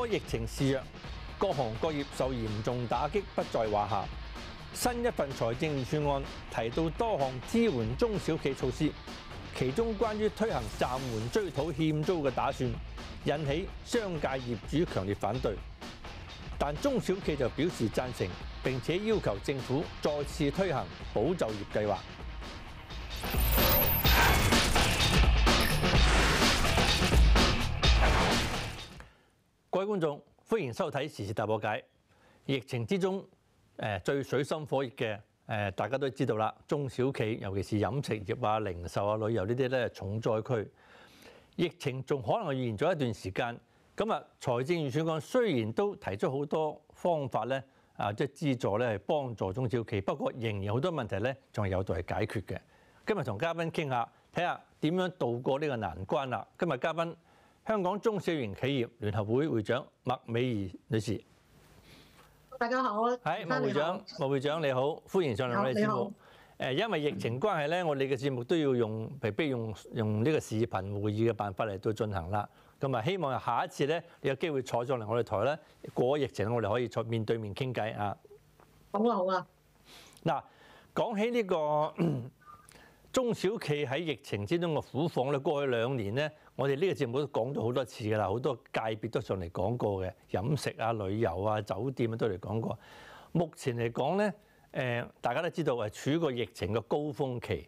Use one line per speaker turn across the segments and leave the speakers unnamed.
波疫情肆虐，各行各業受嚴重打擊不在話下。新一份財政預算案提到多項支援中小企措施，其中關於推行暫緩追討欠租嘅打算，引起商界業主強烈反對。但中小企就表示贊成，並且要求政府再次推行保就業計劃。各位觀眾，歡迎收睇時事大破解。疫情之中，誒最水深火熱嘅誒，大家都知道啦。中小企，尤其是飲食業啊、零售啊、旅遊呢啲咧，重災區。疫情仲可能延續一段時間。咁啊，財政預算案雖然都提出好多方法咧，啊，即係資助咧，係幫助中小企，不過仍然好多問題咧，仲係有待解決嘅。今日同嘉賓傾下，睇下點樣渡過呢個難關啦。今日嘉賓，香港中小型企業聯合會會長麥美儀女士。
大家好，
係麥會長，麥會長你好，歡迎上嚟我哋節目。誒，因為疫情關係咧，我哋嘅節目都要用，被逼用用呢個視頻會議嘅辦法嚟到進行啦。咁啊，希望下一次咧，你有機會坐上嚟我哋台咧，過咗疫情，我哋可以坐面對面傾偈啊。
好啊，好啊。
嗱，講起呢個 中小企喺疫情之中嘅苦況咧，過去兩年咧，我哋呢個節目都講咗好多次㗎啦，好多界別都上嚟講過嘅，飲食啊、旅遊啊、酒店啊都嚟講過。目前嚟講咧，誒大家都知道係處於個疫情嘅高峰期。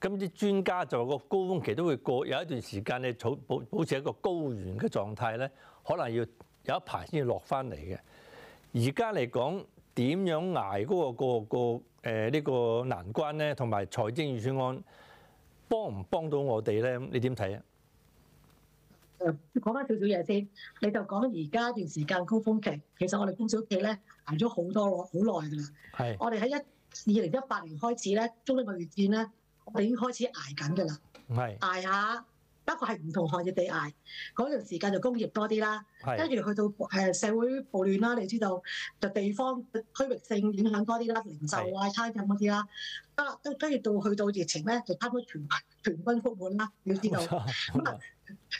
咁啲專家就話個高峰期都會過，有一段時間你保保保持一個高原嘅狀態咧，可能要有一排先至落翻嚟嘅。而家嚟講點樣捱嗰、個、個、個誒呢、呃呢個難關咧，同埋財政預算案幫唔幫到我哋咧？你點睇啊？
誒，講翻少少嘢先，你就講而家段時間高峰期，其實我哋中小企咧捱咗好多好耐㗎啦。
係
我哋喺一二零一八年開始咧，中美貿易戰咧，我哋已經開始捱緊㗎啦。
係
捱下，不過係唔同行業地捱。嗰段時間就工業多啲啦，跟住去到誒社會暴亂啦，你知道就地方區域性影響多啲啦，零售啊、餐飲嗰啲啦。啊，跟跟住到去到疫情咧，就差唔多全全軍覆沒啦，你要知道。咁啊，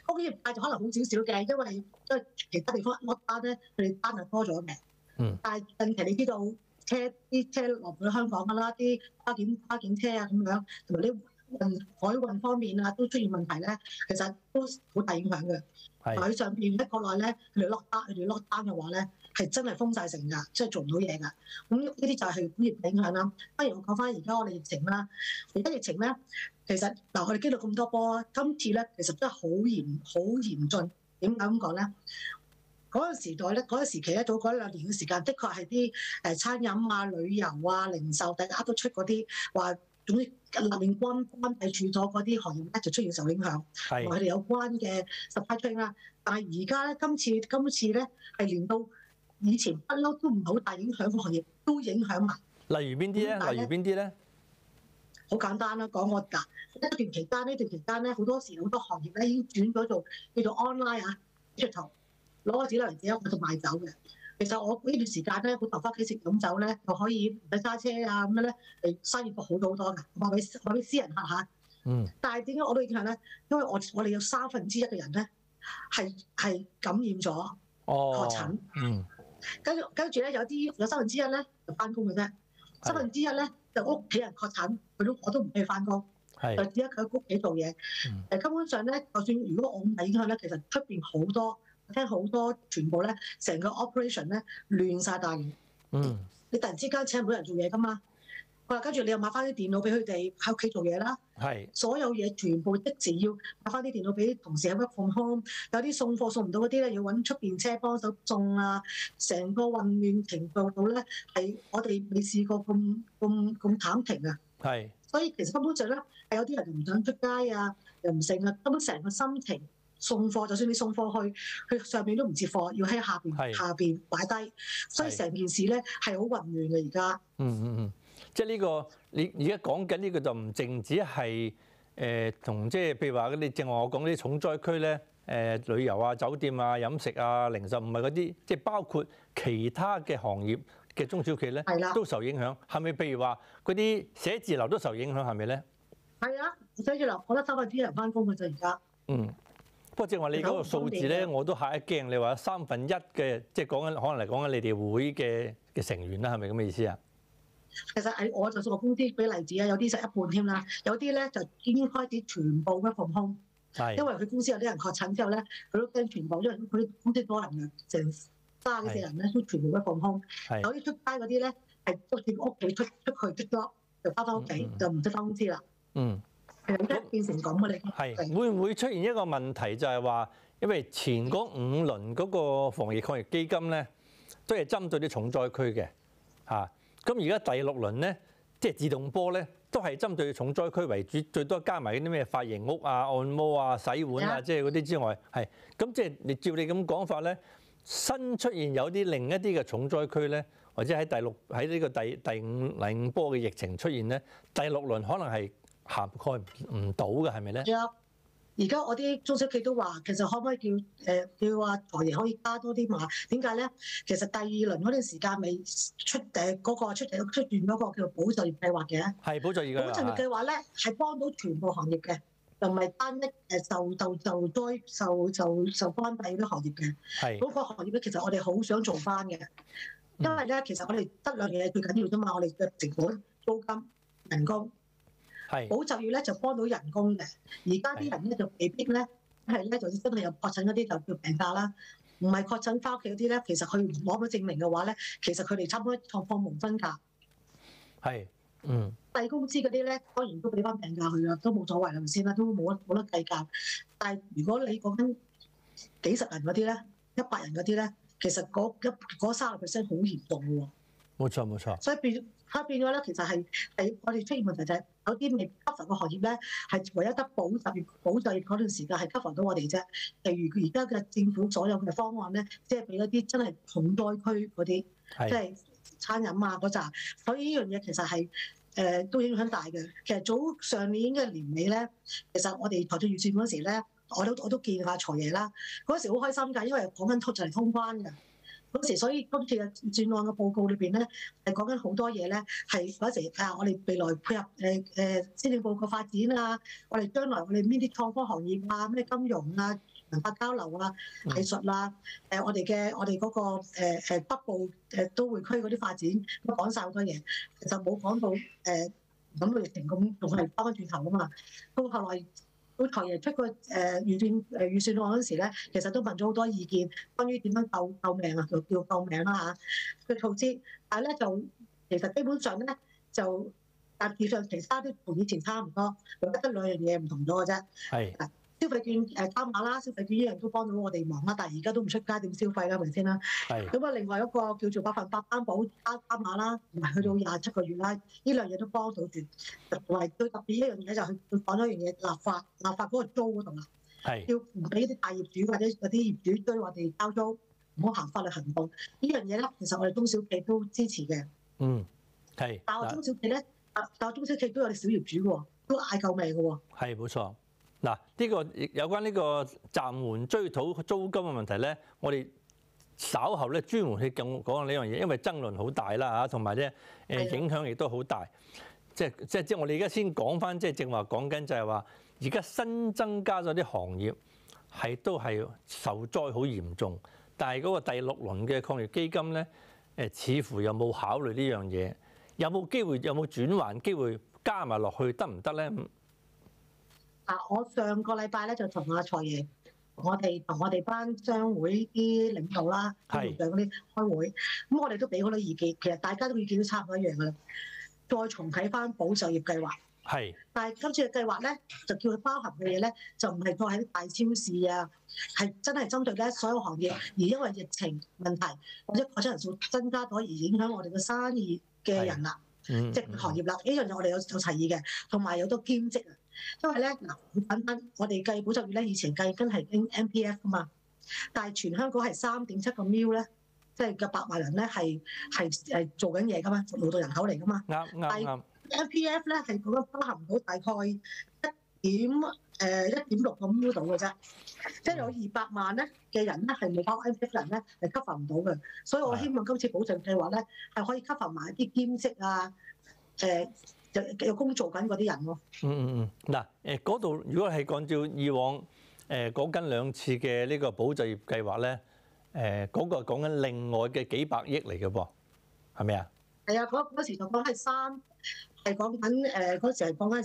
工業界就可能好少少嘅，因為因為其他地方落單咧，佢哋單就多咗嘅。
嗯。
但係近期你知道車啲車落唔到香港㗎啦，啲跨境跨境車啊咁樣，同埋啲運海運方面啊都出現問題咧，其實都好大影響嘅。
係
喺上邊喺國內咧，佢哋落單，佢哋落單嘅話咧，係真係封晒城㗎，即係做唔到嘢㗎。咁呢啲就係工業影響啦。不如我講翻而家我哋疫情啦，而家疫情咧，其實嗱我哋經歷咁多波，今次咧其實真係好嚴好嚴峻。點解咁講咧？嗰個時代咧，嗰個時期咧，早嗰兩年嘅時間，的確係啲誒餐飲啊、旅遊啊、零售，大家都出嗰啲話，總之勒令關關閉住咗嗰啲行業咧，就出現受影響。同佢哋有關嘅 supply chain 啦。但係而家咧，今次今次咧係連到以前不嬲都唔好大影響嘅行業，都影響埋。
例如邊啲咧？例如邊啲咧？
好簡單啦，講我嗱一段期間，呢段期間咧，好多時好多行業咧已經轉咗做叫做 online 啊，出頭攞個紙嚟自己屋企度賣走嘅。其實我呢段時間咧，好頭翻屋企食飲酒咧，就可以唔使揸車啊咁樣咧，誒生意都好咗好多㗎。話俾話俾私人客嚇。
嗯，
但係點解我都影響咧？因為我我哋有三分之一嘅人咧係係感染咗，
哦，
確診
嗯，
跟住跟住咧有啲有三分之一咧就翻工嘅啫，三分之一咧就屋企人確診，佢都我都唔俾佢翻工，就
係
只係佢喺屋企做嘢。
嗯
誒根本上咧，就算如果我唔係影響咧，其實出邊好多我聽好多全部咧成個 operation 咧亂晒大亂。
嗯
你突然之間請唔到人做嘢噶嘛？佢話，跟住你又買翻啲電腦俾佢哋喺屋企做嘢啦。
係
所有嘢全部即時要買翻啲電腦俾同事喺 work from home，有啲送貨送唔到嗰啲咧，要揾出邊車幫手送啊，成個混亂程度到咧係我哋未試過咁咁咁慘停啊！
係
所以其實根本上咧係有啲人唔想出街啊，又唔成啊，根本成個心情送貨，就算你送貨去，佢上邊都唔接貨，要喺下邊
係
下邊擺低，所以成件事咧係好混亂嘅而家。
嗯嗯嗯，即係呢個你而家講緊呢個就唔淨止係誒同即係譬如話你正話我講啲重災區咧，誒、旅遊啊、酒店啊、飲食啊、零售，唔係嗰啲，即係包括其他嘅行業嘅中小企咧都受影響。係咪譬如話嗰啲寫字樓都受影響係咪咧？
係啊，寫字樓，我覺得三分之一人翻工嘅啫而家。
嗯，過正話你嗰個數字咧，我都嚇一驚。你話三分一嘅，即係講緊可能嚟講緊你哋會嘅嘅成員啦，係咪咁嘅意思啊？
其實係我就算我公司俾例子啊，有啲就一半添啦，有啲咧就已經開始全部 from home，因
係
為佢公司有啲人確診之後咧，佢都跟全部，因為佢公司多人嘅，成三幾四人咧都全部 work from home。
係
有啲出街嗰啲咧係都住屋企出出去出咗，就翻返屋企就唔出翻公司啦。
嗯。
變成咁嘅你
係會唔會出現一個問題，就係話，因為前嗰五輪嗰個防疫抗疫基金咧，都係針對啲重災區嘅嚇。咁而家第六輪咧，即係自動波咧，都係針對重災區為主，最多加埋啲咩髮型屋啊、按摩啊、洗碗啊即係嗰啲之外，係咁即係你照你咁講法咧，新出現有啲另一啲嘅重災區咧，或者喺第六喺呢個第第五第五波嘅疫情出現咧，第六輪可能係涵蓋唔唔到嘅，係咪咧？
而家我啲中小企都話，其實可唔可以叫誒、呃叫阿財爺可以加多啲碼？點解咧？其實第二輪嗰段時間未出誒嗰、個出誒出現嗰個叫做保就業計劃嘅。
係補助而
保就業計劃咧係幫到全部行業嘅，就唔係單一誒受受受災受就受關閉嗰啲行業嘅。
係
嗰個行業咧，其實我哋好想做翻嘅，因為咧其實我哋得兩樣嘢最緊要啫嘛，我哋嘅成本、租金、人工。
係
保就業咧就幫到人工嘅，而家啲人咧就被逼咧，係咧就真係有確診嗰啲就叫病假啦，唔係確診翻屋企嗰啲咧，其實佢唔攞到證明嘅話咧，其實佢哋差唔多放放無薪假。
係嗯。
低工資嗰啲咧，當然都俾翻病假佢啦，都冇所謂係咪先啦，都冇得冇得計較。但係如果你講緊幾十人嗰啲咧，一百人嗰啲咧，其實嗰一嗰三十 percent 好嚴重嘅喎。
冇錯冇錯。
所以變，所以變咗咧，其實係係我哋出現問題就係有啲未 cover 嘅行業咧，係唯一得保就業保就業嗰段時間係 cover 到我哋啫。例如而家嘅政府所有嘅方案咧，即係俾一啲真係重災區嗰啲，即
係
係餐飲啊嗰扎，所以呢樣嘢其實係誒、呃都影響大嘅。其實早上年嘅年尾咧，其實我哋台中預算嗰時咧，我都我都見下財爺啦，嗰時好開心㗎，因為講緊就嚟通關嘅。嗰時，所以今次嘅轉案嘅報告裏邊咧，係講緊好多嘢咧，係嗰時啊，我哋未來配合誒誒施政報告發展啊，我哋將來我哋邊啲創科行業啊，咩金融啊、文化交流啊、藝術啦，誒我哋嘅我哋嗰個誒誒北部誒都會區嗰啲發展，都講晒好多嘢，其實冇講到誒咁嘅疫情咁，仲係翻返轉頭噶嘛。到後來到財爺出個誒預算誒預算案嗰時咧，其實都問咗好多意見，關於點樣救救命啊，叫叫救命啦嚇嘅措施。但係咧就其實基本上咧就大致上其他都同以前差唔多，唯得兩樣嘢唔同咗嘅啫。
係
消費券誒加碼啦，消費券呢樣都幫到我哋忙啦，但係而家都唔出街點消費啦，係咪先啦？
係
咁啊，另外一個叫做百分百擔保加加碼啦，同埋去到廿七個月啦，呢兩嘢都幫到住。同埋最特別一樣嘢就係佢講咗一樣嘢，立法立法嗰個租嗰度啦，
係
要唔俾啲大業主或者嗰啲業主追我哋交租，唔好行法律行動。呢樣嘢咧，其實我哋中小企都支持嘅。
嗯係
但係我中小企咧，啊但係中小企都有啲小業主喎，都嗌救命嘅喎。
係冇錯。嗱，呢個有關呢個暫緩追討租金嘅問題咧，我哋稍後咧專門去講講呢樣嘢，因為爭論好大啦嚇，同埋咧誒影響亦都好大。即係即係即係我哋而家先講翻，即係正話講緊就係話，而家新增加咗啲行業係都係受災好嚴重，但係嗰個第六輪嘅抗疫基金咧誒，似乎又冇考慮呢樣嘢，有冇機會有冇轉換機會加埋落去得唔得咧？
啊！我上個禮拜咧就同阿財爺，我哋同我哋班商會啲領導啦、
係
會長嗰啲開會，咁我哋都俾好多意見。其實大家都意見都差唔多一樣噶啦。再重啟翻保就業計劃，
係
但係今次嘅計劃咧，就叫佢包含嘅嘢咧，就唔係再喺大超市啊，係真係針對咧所有行業，而因為疫情問題或者確診人數增加咗而影響我哋嘅生意嘅人啦。
嗯
即係行業啦，呢樣嘢我哋有有提議嘅，同埋有多兼職啊。因為咧嗱，好簡單，我哋計補習月咧，以前計跟係 M P F 噶嘛，但係全香港係三點七個 mil 咧，即係嘅百萬人咧係係誒做緊嘢噶嘛，勞動人口嚟噶嘛。
啱啱啱。
M P F 咧係講緊包含唔到大概一點誒一點六個 mil 度嘅啫，即係有二百萬咧嘅人咧係冇包 M P F 人咧係 cover 唔到嘅，所以我希望今次保障計劃咧係可以 cover 埋啲兼職啊，誒、有有工做緊嗰啲人咯。
嗯嗯嗯，嗱誒嗰度如果係按照以往誒講緊兩次嘅呢個保就業計劃咧，誒、嗰、個講緊另外嘅幾百億嚟嘅噃，係咪啊？
係啊，嗰嗰時就講係三，係講緊誒嗰時係講緊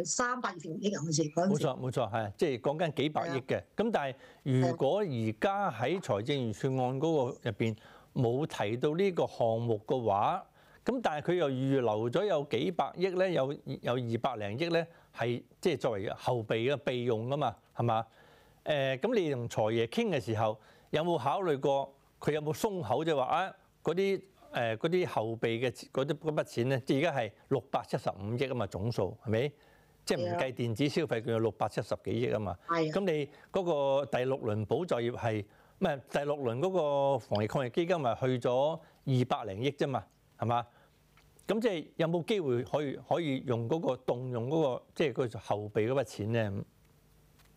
誒三百二十六億啊，好似嗰陣。
冇錯冇錯，係即係講緊幾百億嘅。咁但係如果而家喺財政預算案嗰個入邊冇提到呢個項目嘅話，咁但係佢又預留咗有幾百億咧，有有二百零億咧，係即係作為後備嘅備用噶嘛，係嘛？誒、咁你同財爺傾嘅時候，有冇考慮過佢有冇鬆口就話啊嗰啲誒嗰啲後備嘅嗰啲嗰筆錢咧，即係而家係六百七十五億啊嘛總數係咪？即係唔計電子消費，佢有六百七十幾億啊嘛。咁你嗰個第六輪保就業係唔係第六輪嗰個防疫抗疫基金咪去咗二百零億啫嘛，係嘛？咁即係有冇機會可以可以用嗰、個動用嗰、個即係佢後備嗰筆錢咧？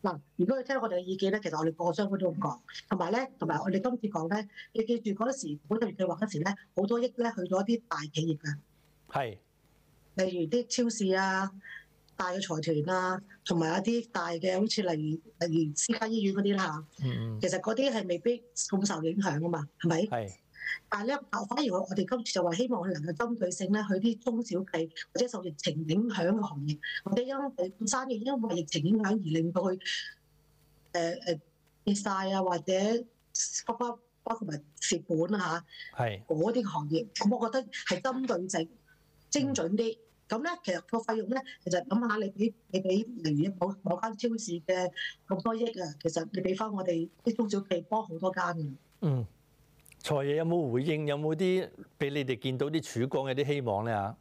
嗱，如果你聽我哋嘅意見咧，其實我哋個個商會都咁講，同埋咧，同埋我哋今次講咧，你記住嗰時保就業計劃嗰時咧，好多億咧去咗一啲大企業嘅，
係
例如啲超市啊、大嘅財團啊，同埋一啲大嘅好似例如例如私家醫院嗰啲啦嚇，
嗯嗯
其實嗰啲係未必咁受影響噶嘛，係咪？
係
但係咧，反而我我哋今次就話希望佢能夠針對性咧，去啲中小企或者受疫情影響嘅行業，或者因為生意因為疫情影響而令到佢誒誒跌晒啊，或者包包包括埋蝕本啊
係
嚇嗰啲行業，咁我覺得係針對性、精準啲。咁咧，其實個費用咧，其實諗下你俾你俾例如某某間超市嘅咁多億啊，其實你俾翻我哋啲中小企幫好多間嘅。
嗯。財爺有冇回應？有冇啲俾你哋見到啲曙光有啲希望咧嚇？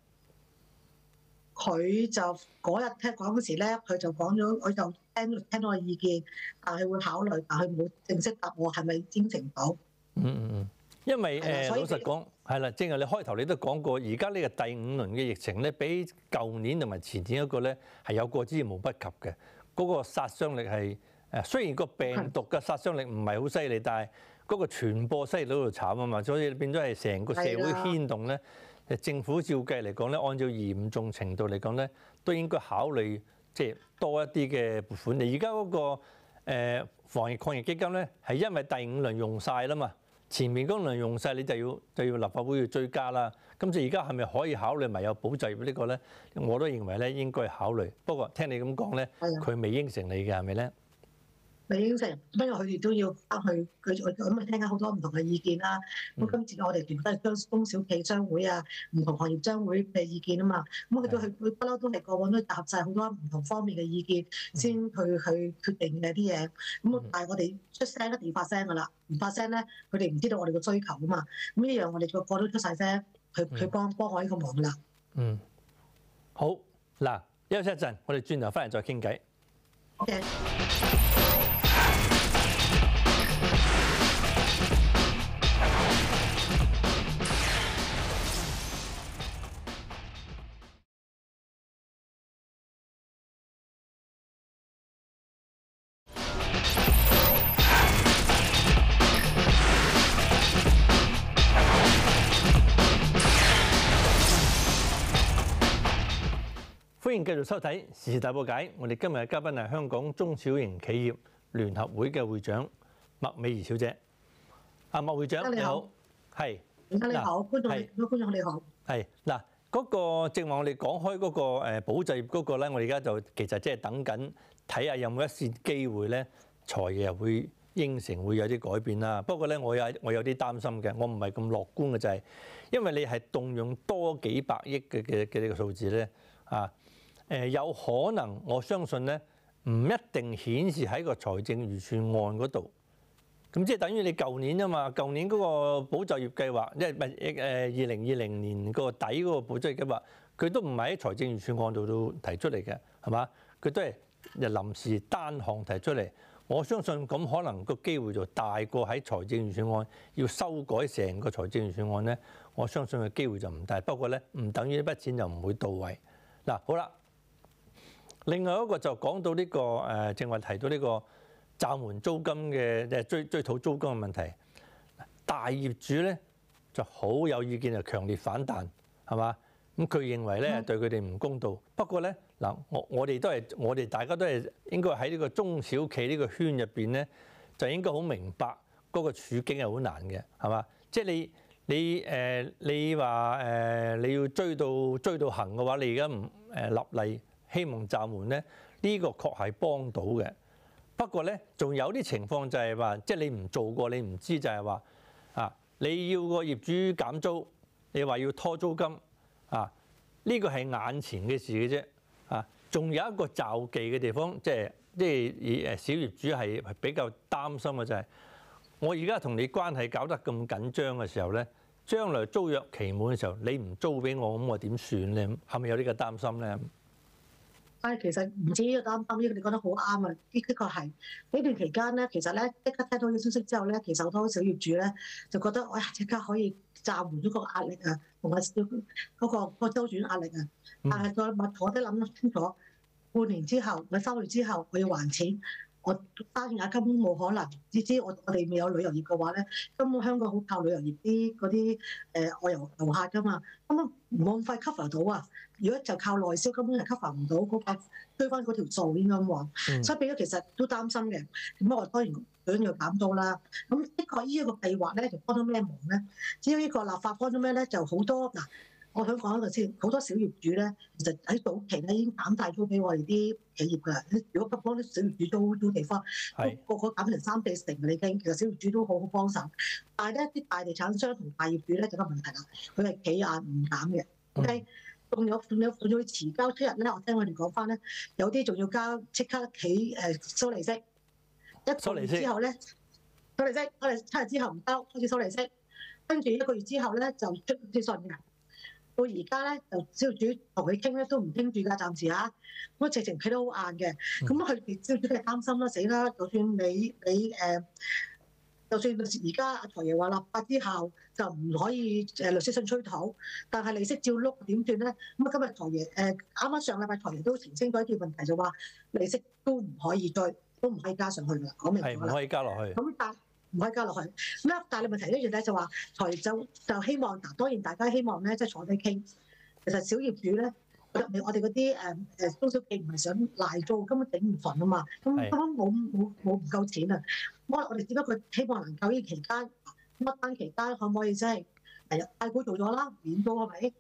佢就嗰日聽講嗰時咧，佢就講咗，我就聽聽到我意見，但係會考慮，但係冇正式答我係咪應承到。
嗯嗯嗯，因為誒、老實講係啦，正係你開頭你都講過，而家呢個第五輪嘅疫情咧，比舊年同埋前年嗰個咧係有過之而無不及嘅。嗰、個殺傷力係誒，雖然個病毒嘅殺傷力唔係好犀利，但係嗰個傳播犀利到度慘啊嘛，所以變咗係成個社會牽動咧。誒政府照計嚟講咧，按照嚴重程度嚟講咧，都應該考慮即係多一啲嘅撥款。而家嗰個、呃、防疫抗疫基金咧，係因為第五輪用晒啦嘛，前面嗰輪用晒，你就要就要立法會要追加啦。咁就而家係咪可以考慮埋有保就業呢個咧？我都認為咧應該考慮。不過聽你咁講咧，佢未應承你嘅係咪咧？
你應承，不過佢哋都要翻去，佢咁啊聽緊好多唔同嘅意見啦。咁
嗯
今次我哋全部都係將中小企商會啊、唔同行業商會嘅意見啊嘛。咁佢都佢佢不嬲都係過往都集合晒好多唔同方面嘅意見，先去去決定嘅啲嘢。咁
嗯
但係我哋出聲一定要發聲噶啦，唔發聲咧，佢哋唔知道我哋嘅追求啊嘛。咁呢樣我哋個個都出晒聲，去去幫幫我呢個忙㗎啦。
嗯，好嗱，休息一陣，我哋轉頭翻嚟再傾偈。
OK。
歡迎繼續收睇《時事大報解》。我哋今日嘅嘉賓係香港中小型企業聯合會嘅會長麥美儀小姐。阿，麥會長
你好
你好，係
你好，觀眾
係
你觀眾你好。
係嗱，嗰個正話我哋講開嗰個誒保就業嗰個咧，我哋而家就其實即係等緊睇下有冇一線機會咧，財爺會應承會有啲改變啦。不過咧，我有我有啲擔心嘅，我唔係咁樂觀嘅就係、因為你係動用多幾百億嘅嘅嘅呢個數字咧啊。誒有可能，我相信咧，唔一定顯示喺個財政預算案嗰度。咁即係等於你舊年啊嘛，舊年嗰個保就業計劃，即係唔係誒二零二零年個底嗰個保就業計劃，佢都唔係喺財政預算案度都提出嚟嘅，係嘛？佢都係臨時單項提出嚟。我相信咁可能個機會就大過喺財政預算案要修改成個財政預算案咧。我相信個機會就唔大。不過咧，唔等於呢筆錢就唔會到位。嗱，好啦。另外一個就講到呢、個誒，正話提到呢個暫緩租金嘅即係追追討租金嘅問題，大業主咧就好有意見，就強烈反彈，係嘛？咁佢認為咧
嗯
對佢哋唔公道。不過咧嗱，我我哋都係我哋大家都係應該喺呢個中小企呢個圈入邊咧，就應該好明白嗰個處境係好難嘅，係嘛？即係你你誒、呃你話誒、呃你要追到追到行嘅話，你而家唔誒立例希望暫緩咧，呢、個確係幫到嘅。不過咧，仲有啲情況就係話，即係你唔做過，你唔知就係話啊，你要個業主減租，你話要拖租金啊，呢個係眼前嘅事嘅啫啊。仲有一個就忌嘅地方，即係即係小業主係比較擔心嘅就係、我而家同你關係搞得咁緊張嘅時候咧，將來租約期滿嘅時候，你唔租俾我，咁我點算咧？係咪有呢個擔心咧？
但係其實唔止呢個擔心，呢個你講得好啱啊！的的確係呢段期間咧，其實咧即刻聽到呢個消息之後咧，其實好多小業主咧就覺得，哎呀，即刻可以暫緩咗個壓力啊，同埋嗰個嗰個周轉壓力啊。
嗯
但係再密妥啲諗清楚，半年之後或者三個月之後，我要還錢，我生意額根本冇可能。只知我我哋未有旅遊業嘅話咧，根本香港好靠旅遊業啲嗰啲誒外遊遊客噶嘛，根本冇咁快 cover 到啊！如果就靠內銷，根本係 cover 唔到嗰個追翻嗰條數應該咁話，
嗯
所以變咗其實都擔心嘅。咁我當然想要減到啦。咁的確呢一個計劃咧就幫到咩忙咧？只要呢個立法幫到咩咧，就好多嗱。我想講一個先，好多小業主咧，其實喺早期咧已經減大租俾我哋啲企業㗎。如果幫啲小業主租租地方，個個減成三四成㗎啦已經。其實小業主都好好幫手，但係咧啲大地產商同大業主咧就有個問題啦，佢係企硬唔減嘅。OK，仲有仲有仲要遲交七日咧，我聽我哋講翻咧，有啲仲要交即刻起誒收利息，一個
收利息
月之後咧收利息，我哋七日之後唔交開始收利息，跟住一個月之後咧就出啲信嘅。到而家咧就小業主同佢傾咧都唔傾住㗎，暫時嚇，咁直情企得好硬嘅。咁佢哋小業主梗係擔心啦，死啦！就算你你誒。就算而家阿財爺話立法之後就唔可以誒律師信催討，但係利息照碌點算咧？咁啊今日財爺誒啱啱上禮拜財爺都澄清咗一條問題，就話利息都唔可以再都唔可以加上去㗎啦，講明咗啦。
係唔可以加落去。
咁但唔可以加落去。咁咧，但係問題一樣咧就話財政就就希望嗱，當然大家希望咧即係坐低傾。其實小業主咧，特別我哋嗰啲誒誒中小企唔係想賴租，根本頂唔順啊嘛，咁
係
根本冇冇冇唔夠錢啊！我我哋只不過希望能夠呢期間乜單期間可唔可以即係誒大股做咗啦，免租係咪？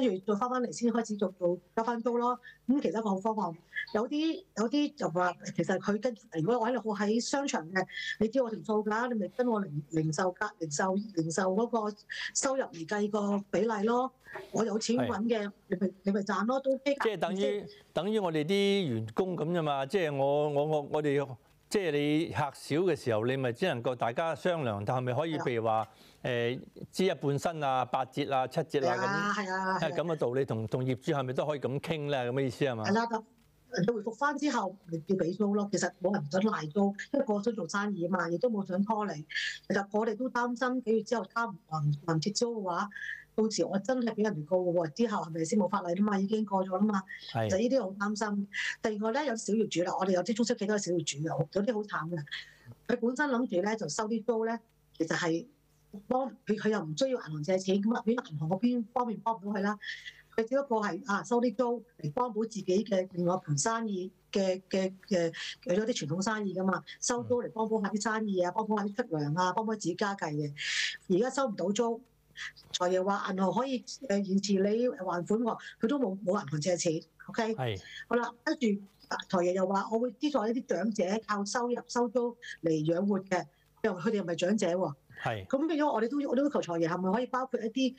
跟住再翻翻嚟先開始做做交翻租咯。咁其實一個好方案。有啲有啲就話其實佢跟如果我喺好喺商場嘅，你知我條數㗎，你咪跟我零零售價、零售零售嗰個收入而計個比例咯。我有錢揾嘅，你咪你咪賺咯，都即
即係等於等於我哋啲員工咁啫嘛，即係我我我我哋即係你客少嘅時候，你咪只能夠大家商量，但係咪可以譬如話誒知一半薪啊、八折啊、七折
係
啊
啊係啊
咁，係咁嘅道理，同同業主係咪都可以咁傾咧？咁嘅意思係嘛
係？啦，咁你回復翻之後，你要俾租咯。其實冇人想賴租，因為個個想做生意啊嘛，亦都冇想拖你。其實我哋都擔心幾月之後交唔還還撤租嘅話，到時我真係俾人哋告嘅喎。之後係咪先冇法例啦嘛？已經過咗啦嘛。其實
係
呢啲好擔心。第二個咧，有小業主啦，我哋有啲中小企都有小業主嘅，有啲好慘嘅。佢本身諗住咧就收啲租咧，其實係幫佢佢又唔需要銀行借錢，咁啊俾銀行嗰邊方面幫唔到佢啦。佢只不過係啊收啲租嚟幫補自己嘅另外一盤生意嘅嘅嘅有咗啲傳統生意噶嘛，收租嚟幫補下啲生意啊，幫補下啲出糧啊，幫補自己家計嘅。而家收唔到租，財爺話銀行可以誒延遲你還款喎，佢都冇冇銀行借錢，OK？
係
好啦，跟住啊財爺又話我會資助一啲長者靠收入收租嚟養活嘅，又佢哋又唔係長者喎。
係
咁變咗我哋都我都要求財爺係咪可以包括一啲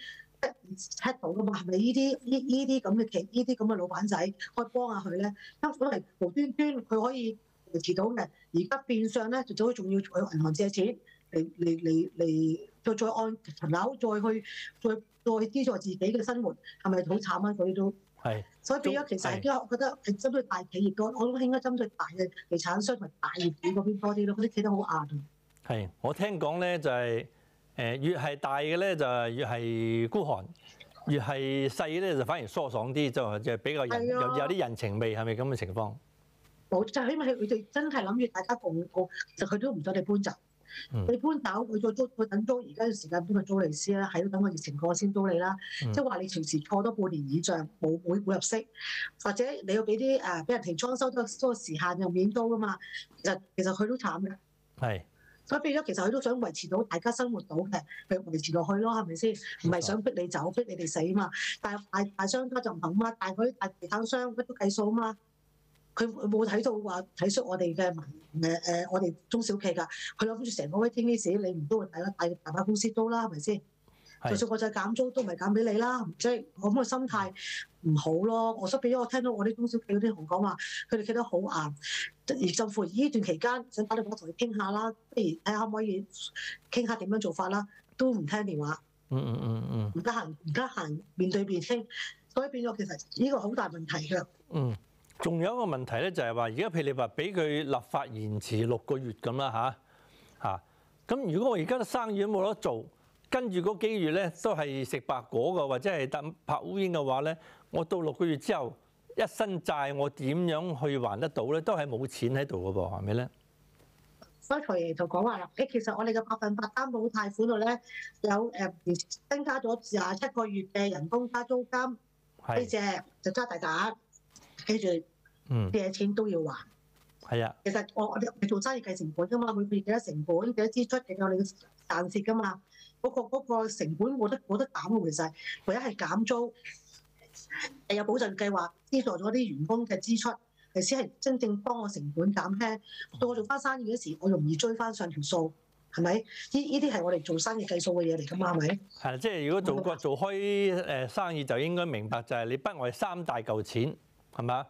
check 到噶嘛？係咪呢啲呢呢啲咁嘅企呢啲咁嘅老闆仔可以幫下佢咧？因為無端端佢可以維持到嘅，而家變相咧就走去仲要去銀行借錢嚟嚟嚟嚟再再按層樓再去再再資助自己嘅生活，係咪好慘啊？嗰啲都。
係
所以變咗其實係因為我覺得係針對大企業多，我都應該針對大嘅地產商同埋大業主嗰邊多啲咯，嗰啲企得好硬。
係，我聽講咧就係、誒越係大嘅咧就係越係孤寒，越係細咧就反而疏爽啲，就就比較人
啊
有有啲人情味，係咪咁嘅情況？
冇就係因為佢哋真係諗住大家共共，其實佢都唔想你搬走。
嗯
你搬走，佢再租，佢等租，而家嘅時間邊個租你先啦？喺度等個疫情過先租你啦。
嗯
即係話你隨時錯多半年以上冇冇冇入息，或者你要俾啲誒俾人停裝修多多個時限又免租噶嘛。其實其實佢都慘嘅，
係
所以變咗其實佢都想維持到大家生活到嘅，佢維持落去咯，係咪先？唔係想逼你走，逼你哋死嘛。但係大大商家就唔肯嘛，但係嗰啲大地產商乜都計數啊嘛。佢佢冇睇到話睇出我哋嘅民誒誒，我哋中小企㗎。佢諗住成個 waiting list，你唔都會睇啦大大把公司都啦，係咪先？
係
就算我就減租都唔係減俾你啦，即係咁嘅心態唔好咯。我所以我聽到我啲中小企嗰啲同講話，佢哋企得好硬，而甚至乎呢段期間想打電話同佢傾下啦，不如睇下可唔可以傾下點樣做法啦，都唔聽電話，
嗯嗯嗯嗯
唔得閒唔得閒面對面傾，所以變咗其實呢個好大問題㗎。
嗯。仲有一個問題咧，就係話而家譬如你話俾佢立法延遲六個月咁啦吓，嚇，咁如果我而家嘅生意都冇得做，跟住嗰幾月咧都係食白果嘅，或者係等拍烏蠅嘅話咧，我到六個月之後一身債，我點樣去還得到咧？都係冇錢喺度嘅噃，係咪咧？
所以財爺就講話啦，誒其實我哋嘅百分百擔保貸款度咧有誒增加咗廿七個月嘅人工加租金，呢
係，
只就揸大膽，記住
嗯，
借錢都要還。
係啊，
其實我我哋做生意計成本㗎嘛，每個月幾多成本，幾多支出，亦有你嘅賺蝕㗎嘛。嗰、個嗰個成本冇得冇得減喎，其實唯一係減租，誒有保證計劃資助咗啲員工嘅支出，係先係真正幫我成本減輕。到我做翻生意嗰時，我容易追翻上條數，係咪？呢呢啲係我哋做生意計數嘅嘢嚟㗎嘛，係咪？
係啦，即係如果做過做開誒生意，就應該明白就係你不外三大嚿錢係嘛？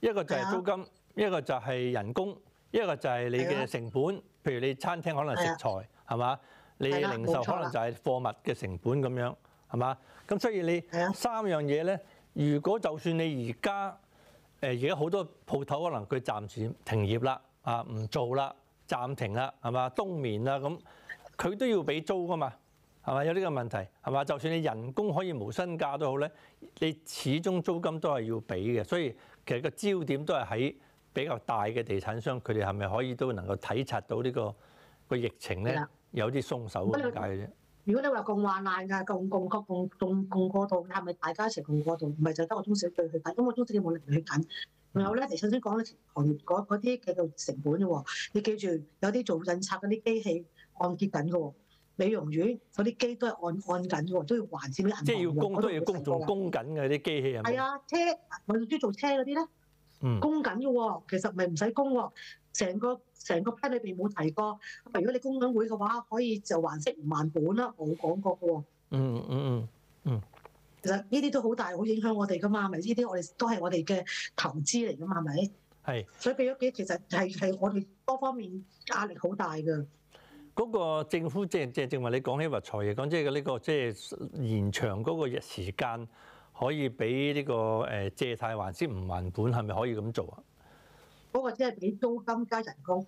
一個就係租金，一個就係人工，一個就係你嘅成本。譬如你餐廳可能食材係嘛？你零售可能就係貨物嘅成本咁樣係嘛？咁所以你三樣嘢咧，如果就算你而家誒而家好多鋪頭可能佢暫時停業啦，啊唔做啦，暫停啦係嘛？冬眠啦咁，佢都要俾租噶嘛。係嘛有呢個問題？係嘛？就算你人工可以無薪假都好咧，你始終租金都係要俾嘅。所以其實個焦點都係喺比較大嘅地產商，佢哋係咪可以都能夠體察到呢、個個疫情咧有啲鬆手咁解嘅啫。
如果你話共患難㗎，共共共共共共過度嘅，係咪大家一齊共過度？唔係就得個中小企去緊，咁個中小企冇力去緊。仲有咧，你首先講咧，行業嗰嗰啲叫做成本嘅喎。你記住，有啲做印刷嗰啲機器按揭緊嘅喎，美容院嗰啲機都係按按緊嘅喎，都要還錢俾銀行。
即係要供都要供，仲供緊嘅啲機器係咪？
係啊，車我哋中意做車嗰啲咧，
嗯，
供緊嘅喎，其實咪唔使供喎。成個成個 plan 裏邊冇提過，如果你工緊會嘅話，可以就還息唔還本啦，冇講過嘅喎。
嗯嗯嗯嗯
其實呢啲都好大，好影響我哋噶嘛，係咪？呢啲我哋都係我哋嘅投資嚟噶嘛，係咪？
係
所以俾咗幾，其實係係我哋多方面壓力好大㗎。
嗰個政府即係即係正話你講起話財爺講，即係呢個即係延長嗰個時間，可以俾呢個誒借貸還息唔還本，係咪可以咁做啊？
嗰、個只係俾租金加人工，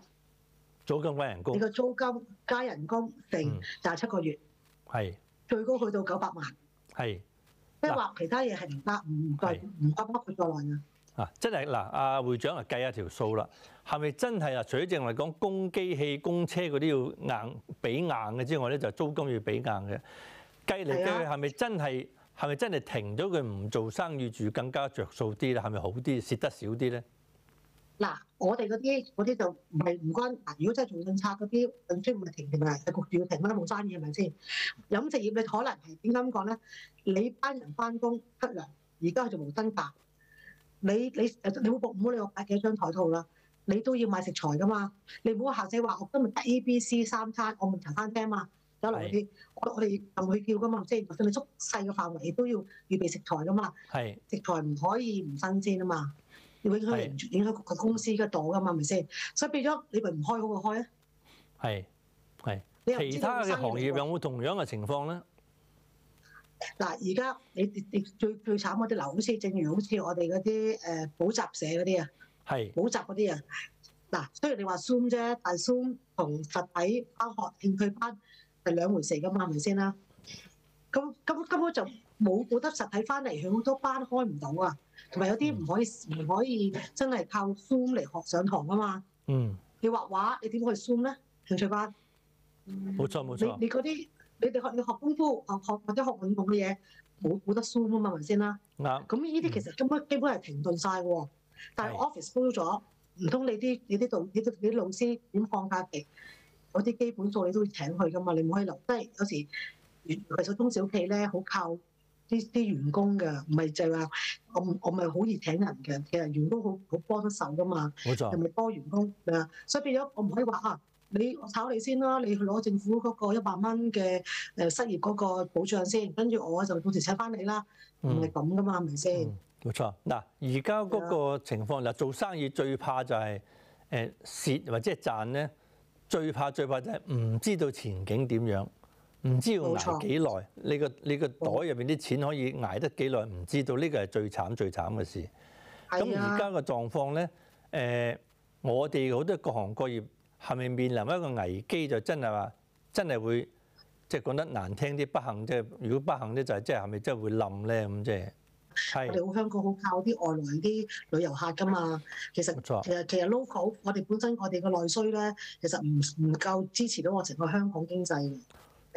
租金加人工
你個租金加人工定
嗯
廿七個月，
係
最高去到九百萬。
係。
即係話其他嘢係唔得，唔唔
係
唔包括在內嘅。
啊，真係嗱，阿會長啊計下條數啦，係咪真係啊？除咗正話講供機器、供車嗰啲要硬俾硬嘅之外咧，就租金要俾硬嘅。計嚟計去
係啊
係咪真係係咪真係停咗佢唔做生意住更加着數啲咧？係咪好啲，蝕得少啲咧？
嗱，我哋嗰啲嗰啲就唔係唔關。嗱，如果真係做政策嗰啲，印書唔係停停埋，係焗住要停啦，冇生意係咪先？飲食業你可能係點解咁講咧？你班人翻工出糧，而家佢就無薪假。你你誒你唔好唔好理我擺幾張台套啦，你都要買食材噶嘛。你唔好下死話我今日得 A、B、C 三餐，我問茶餐廳嘛，有嚟嗰啲，我我哋撳去叫噶嘛，即係就算你縮細嘅範圍，都要預備食材噶嘛。
係
食材唔可以唔新鮮啊嘛，要影響人影響個公司嘅度噶嘛，係咪先？所以變咗你咪唔開好過開啊！
係係。
你又唔知
其他嘅行業有冇同樣嘅情況咧？
嗱，而家你你你最最慘嗰啲嗱，好似正如好似我哋嗰啲誒補習社嗰啲啊，
係
補習嗰啲啊，嗱，雖然你話 Zoom 啫，但係 Zoom 同實體包學興趣班係兩回事噶嘛，係咪先啦？咁根根本就冇冇得實體翻嚟，佢好多班開唔到啊，同埋有啲唔可以唔可以真係靠 Zoom 嚟學上堂啊嘛。
嗯
你畫畫，你點去 Zoom 咧？興趣班
冇錯冇
你
錯，
你嗰啲你哋學你學功夫學學或者學運動嘅嘢冇冇得 zoom 啊嘛，係咪先啦？
啱
咁呢啲其實根本基本係停頓晒喎。但係
係
office 煲咗，唔通你啲你啲導你啲你啲老師點放假期？嗰啲基本數你都會請佢噶嘛，你唔可以留。即係有時其實中小企咧好靠啲啲員工嘅，唔係就係話我唔我咪好易請人嘅。其實員工好好幫得手噶嘛。
冇錯
又。咪多員工係啊，所以變咗我唔可以話啊，你我炒你先啦，你去攞政府嗰個一百蚊嘅誒失業嗰個保障先，跟住我就到時請翻你啦，唔係咁噶嘛，係咪先？
嗯，冇錯。嗱，而家嗰個情況嗱，做生意最怕就係誒蝕或者係賺咧，最怕最怕就係唔知道前景點樣，唔知要捱
冇錯
幾耐。你個你個袋入邊啲錢可以捱得幾耐，唔知道呢個係最慘最慘嘅事。咁而家個狀況咧，誒、我哋好多各行各業係咪面臨一個危機？就真係話真係會即係講得難聽啲，不幸即係如果不幸咧，就係即係係咪真係會冧咧？咁即係係
我哋好香港好靠啲外來啲旅遊客噶嘛，其實其實其實 local 我哋本身我哋嘅內需咧，其實唔唔夠支持到我成個香港經濟嘅。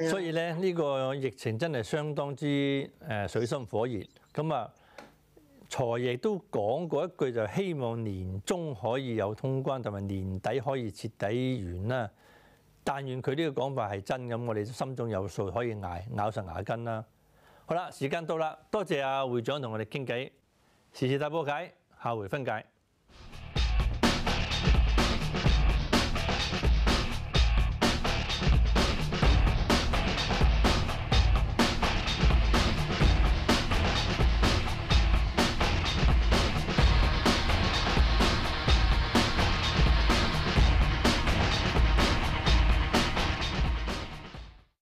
所以咧，呢、個疫情真係相當之誒水深火熱。咁啊，財爺都講過一句，就希望年中可以有通關，同埋年底可以徹底完啦。但願佢呢個講法係真咁，我哋心中有數，可以捱咬實牙根啦。好啦，時間到啦，多謝阿會長同我哋傾偈，時事大波解，下回分解。